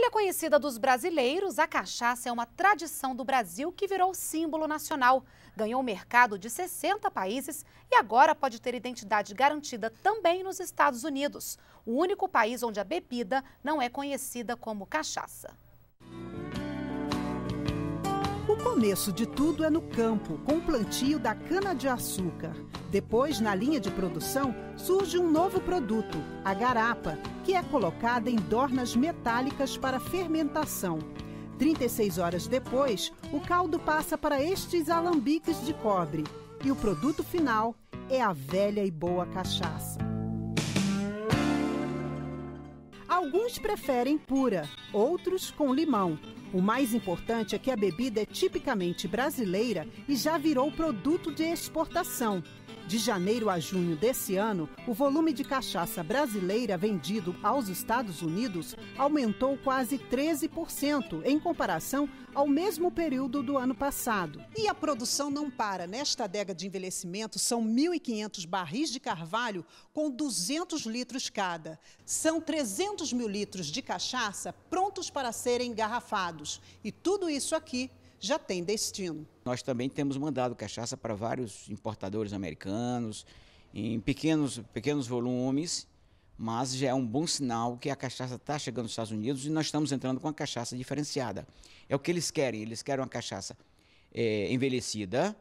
Velha conhecida dos brasileiros, a cachaça é uma tradição do Brasil que virou símbolo nacional. Ganhou mercado de 60 países e agora pode ter identidade garantida também nos Estados Unidos, o único país onde a bebida não é conhecida como cachaça. O começo de tudo é no campo, com o plantio da cana-de-açúcar. Depois, na linha de produção, surge um novo produto, a garapa, que é colocada em dornas metálicas para fermentação. 36 horas depois, o caldo passa para estes alambiques de cobre. E o produto final é a velha e boa cachaça. Alguns preferem pura, outros com limão. O mais importante é que a bebida é tipicamente brasileira e já virou produto de exportação. De janeiro a junho desse ano, o volume de cachaça brasileira vendido aos Estados Unidos aumentou quase 13% em comparação ao mesmo período do ano passado. E a produção não para. Nesta adega de envelhecimento, são 1.500 barris de carvalho com 200 litros cada. São 300 mil litros de cachaça prontos para serem engarrafados. E tudo isso aqui já tem destino. Nós também temos mandado cachaça para vários importadores americanos, em pequenos, pequenos volumes, mas já é um bom sinal que a cachaça está chegando nos Estados Unidos e nós estamos entrando com a cachaça diferenciada. É o que eles querem, eles querem uma cachaça é, envelhecida,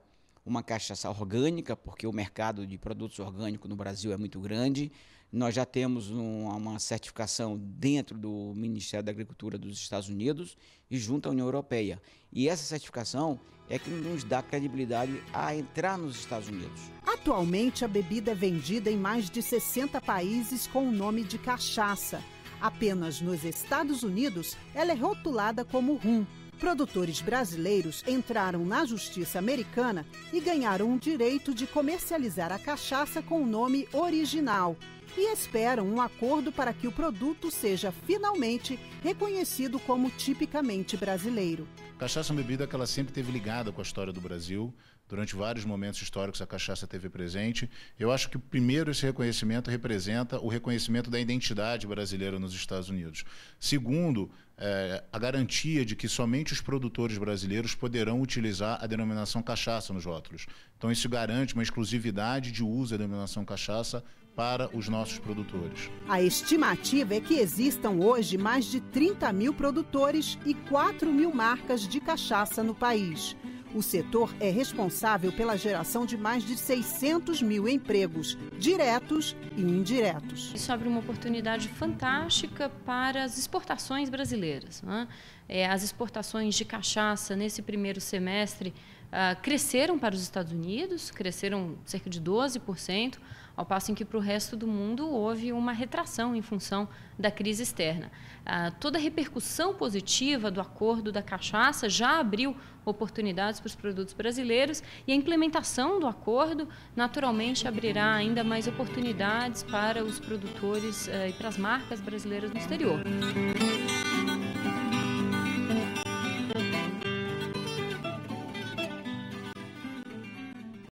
uma cachaça orgânica, porque o mercado de produtos orgânicos no Brasil é muito grande. Nós já temos uma, certificação dentro do Ministério da Agricultura dos Estados Unidos e junto à União Europeia. E essa certificação é que nos dá credibilidade a entrar nos Estados Unidos. Atualmente, a bebida é vendida em mais de 60 países com o nome de cachaça. Apenas nos Estados Unidos, ela é rotulada como rum. Produtores brasileiros entraram na justiça americana e ganharam o direito de comercializar a cachaça com o nome original e esperam um acordo para que o produto seja finalmente reconhecido como tipicamente brasileiro. Cachaça é uma bebida que ela sempre teve ligada com a história do Brasil. Durante vários momentos históricos a cachaça teve presente. Eu acho que primeiro esse reconhecimento representa o reconhecimento da identidade brasileira nos Estados Unidos. Segundo, é, a garantia de que somente os produtores brasileiros poderão utilizar a denominação cachaça nos rótulos. Então isso garante uma exclusividade de uso da denominação cachaça para os nossos produtores. A estimativa é que existam hoje mais de 30 mil produtores e 4 mil marcas de cachaça no país. O setor é responsável pela geração de mais de 600 mil empregos, diretos e indiretos. Isso abre uma oportunidade fantástica para as exportações brasileiras. Né? É, as exportações de cachaça nesse primeiro semestre uh, cresceram para os Estados Unidos, cresceram cerca de 12%, ao passo em que para o resto do mundo houve uma retração em função da crise externa. Ah, toda a repercussão positiva do acordo da cachaça já abriu oportunidades para os produtos brasileiros e a implementação do acordo naturalmente abrirá ainda mais oportunidades para os produtores ah, e para as marcas brasileiras no exterior.